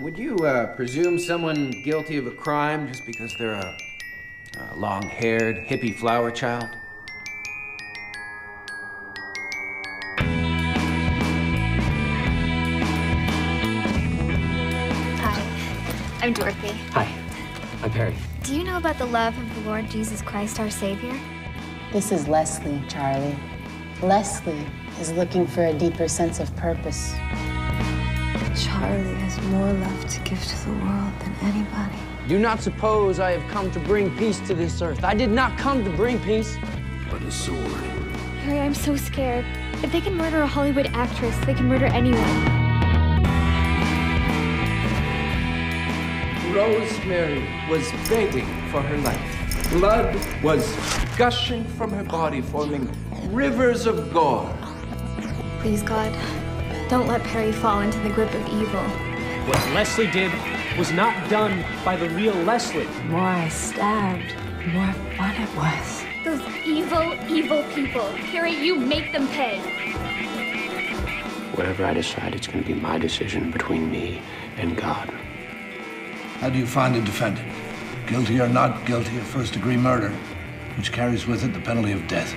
Would you uh, presume someone guilty of a crime just because they're a, a long haired, hippie flower child? Hi, I'm Dorothy. Hi, I'm Perry. Do you know about the love of the Lord Jesus Christ, our Savior? This is Leslie, Charlie. Leslie is looking for a deeper sense of purpose. Charlie has more love to give to the world than anybody. Do not suppose I have come to bring peace to this earth. I did not come to bring peace. But a sword. Harry, I'm so scared. If they can murder a Hollywood actress, they can murder anyone. Rosemary was begging for her life. Blood was gushing from her body, forming rivers of gore. Please, God, don't let Perry fall into the grip of evil. What Leslie did was not done by the real Leslie. The more I stabbed, the more fun it was. Those evil, evil people. Perry, you make them pay. Whatever I decide, it's going to be my decision between me and God. How do you find a defendant? Guilty or not guilty of first degree murder, which carries with it the penalty of death.